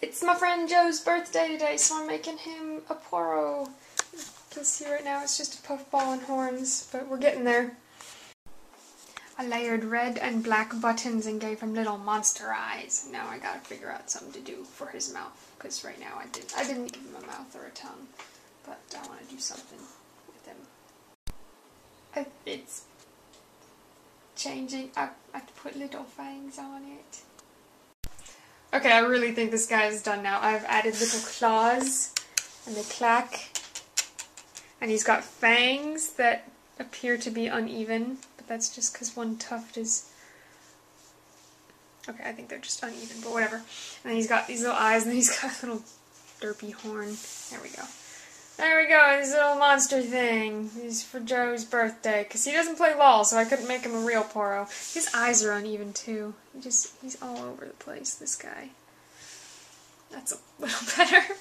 It's my friend Joe's birthday today, so I'm making him a Poro. You can see right now it's just a puffball and horns, but we're getting there. I layered red and black buttons and gave him little monster eyes. Now I gotta figure out something to do for his mouth, because right now I didn't, I didn't give him a mouth or a tongue, but I want to do something with him. I, it's changing. I, I put little fangs on it. Okay, I really think this guy is done now. I've added little claws and the clack. And he's got fangs that appear to be uneven, but that's just because one tuft is... Okay, I think they're just uneven, but whatever. And then he's got these little eyes, and then he's got a little derpy horn. There we go. There we go, his little monster thing. He's for Joe's birthday, because he doesn't play LOL, so I couldn't make him a real Poro. His eyes are uneven, too. He just, he's all over the place, this guy. That's a little better.